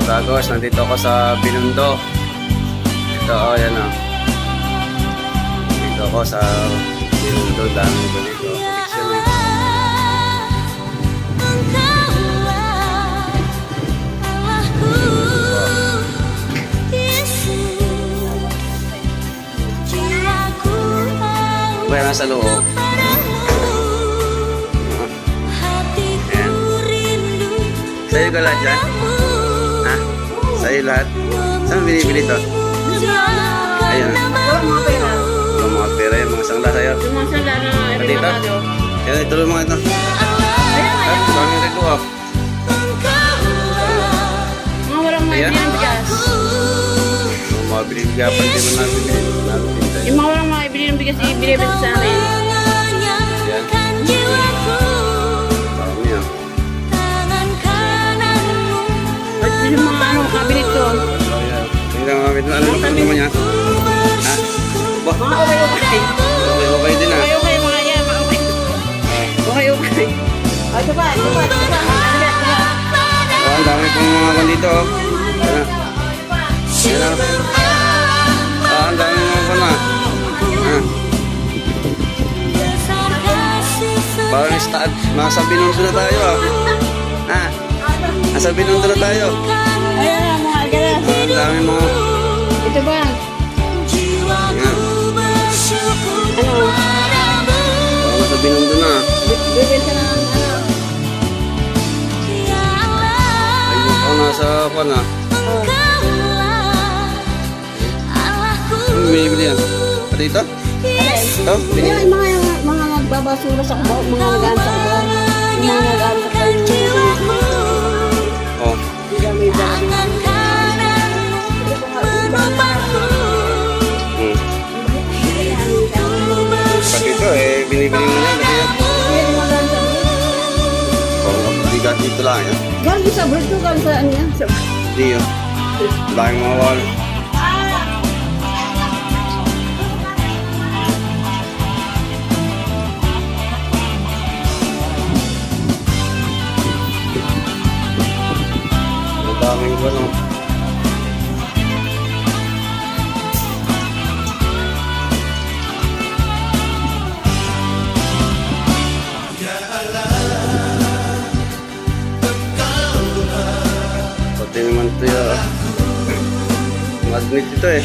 Katagos, nandito ako sa Binundo. Ito, oh, yan o. Dito ako sa Binundo. Dami ko dito. Collection eh. Kaya nasa loob. Sa'yo ka lahat yan? kayo lahat? Saan binibili to? Ayun. Walang mga pera. Walang mga pera yung mga sangla sa'yo. Yung mga sangla na Pati ito? Ayun, ito yung mga ito. Ayun, ayun. Ito yung relo off. Oh. Mga walang mga ibigyan bigas. Mga mga ibigyan bigas. Yung mga walang mga ibigyan bigas, ibigyan bigas sa amin. Mga okay-okay. okay, okay din ah. Okay-okay mga yan, mga okay. Okay-okay. Ah, ito pa, ito pa, ito pa. Oh, ang dami pong mga kon dito oh. Ah. Ang dami mga ah. Ah. Parang start, nasa binundo na tayo ah. Ah, nasa binundo na tayo. Ayan ah. Oh. Pati sa. Oh. Hmm. Eh, dito lang yan. Galing sa bird ko, galing sa yan. Sa- Hindi yun. Laking mga wall. Ang daming ano. Pati ito yung magnet ito eh.